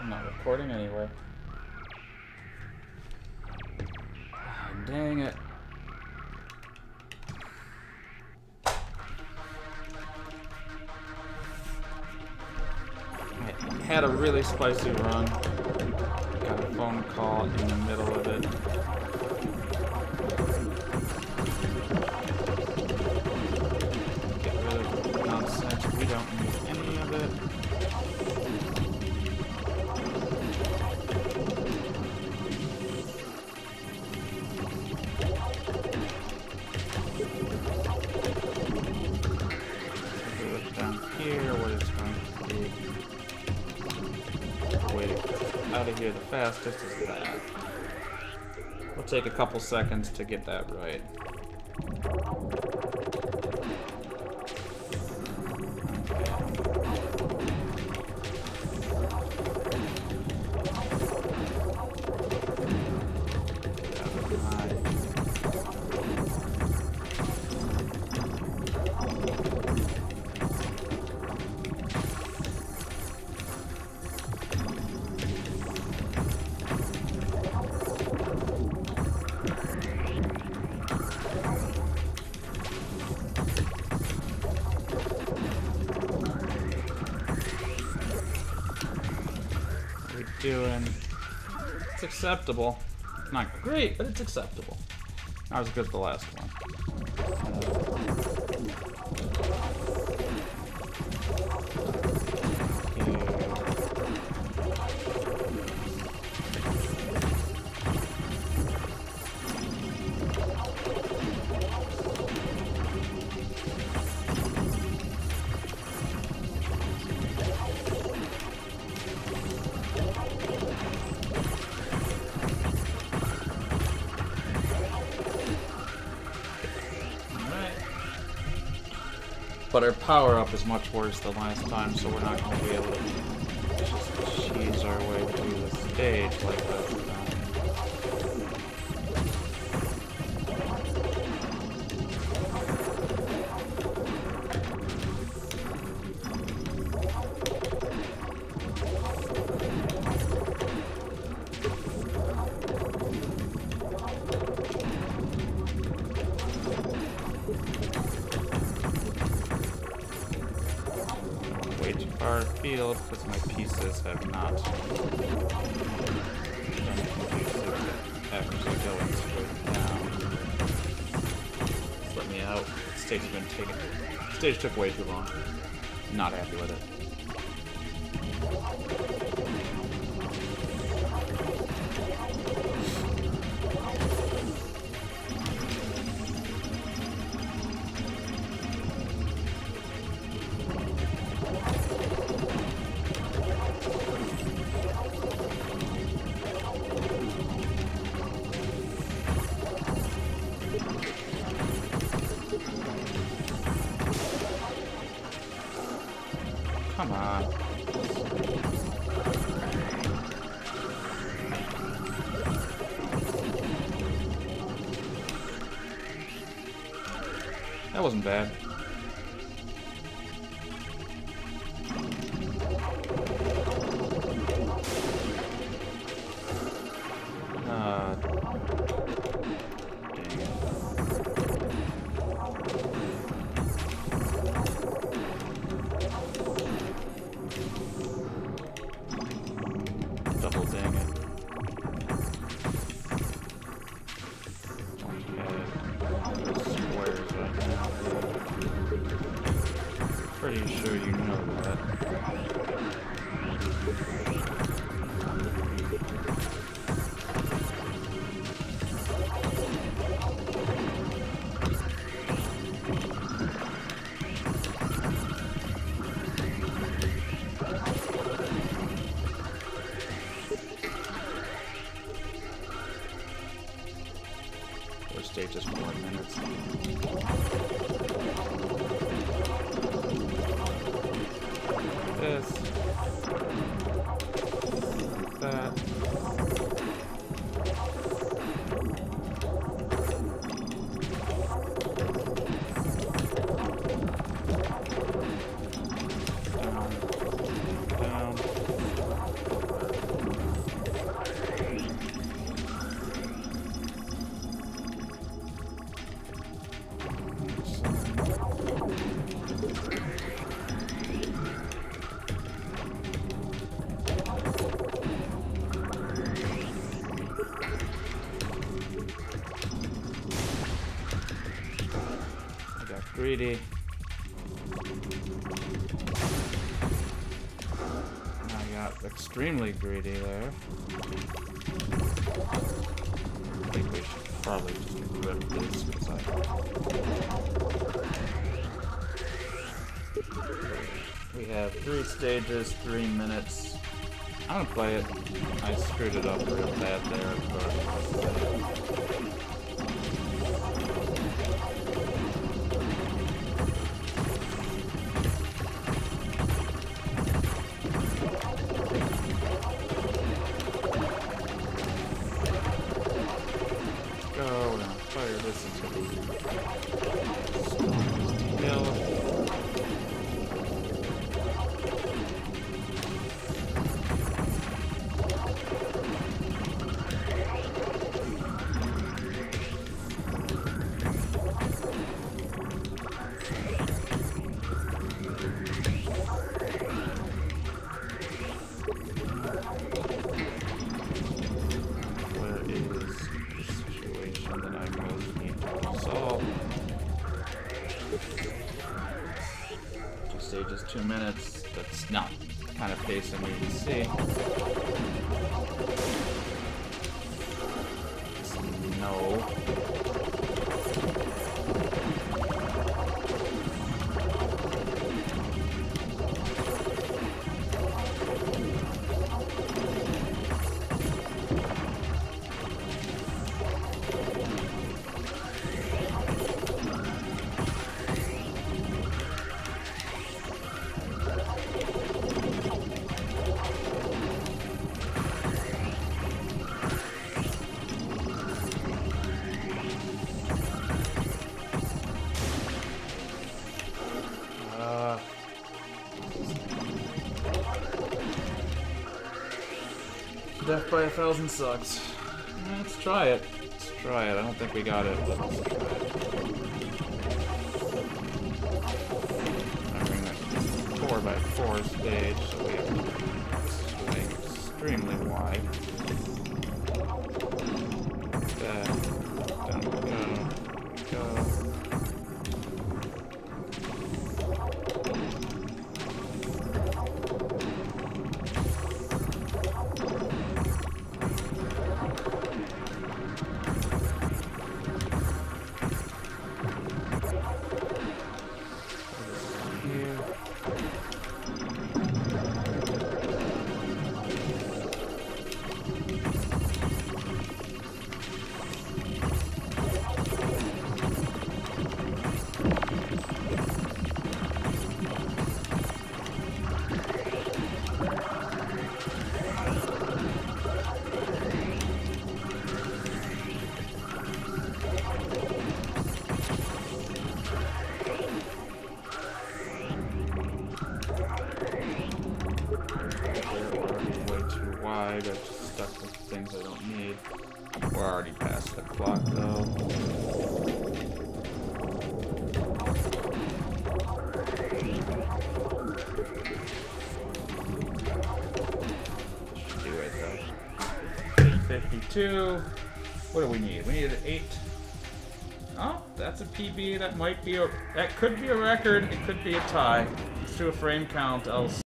I'm not recording anyway. Ah, dang it. I had a really spicy run. Got a phone call in the middle of it. Get rid of nonsense. We don't need here the fastest is that. We'll take a couple seconds to get that right. Doing. It's acceptable. Not great, but it's acceptable. Not as good as the last one. But our power up is much worse than last time, so we're not going to be able to just cheese our way through the stage like last afield because my pieces have not done. Just let me out. Stage has been taken. Stage took way too long. Not happy with it. Come on. That wasn't bad. Is four minutes. This. I got extremely greedy there. I think we should probably just get rid of this because I. We have three stages, three minutes. I'm gonna play it. I screwed it up real bad there, but. fire. This is gonna be. No. Stages, two minutes. That's not the kind of pacing we would see. No. Death by a thousand sucks. Let's try it. Let's try it. I don't think we got it, but let's try it. Remembering that 4x4 stage, so things I don't need. We're already past the clock though. Should do it though. 852. What do we need? We need an 8. Oh, that's a PB. That might be a. That could be a record. It could be a tie. Let's do a frame count. I'll.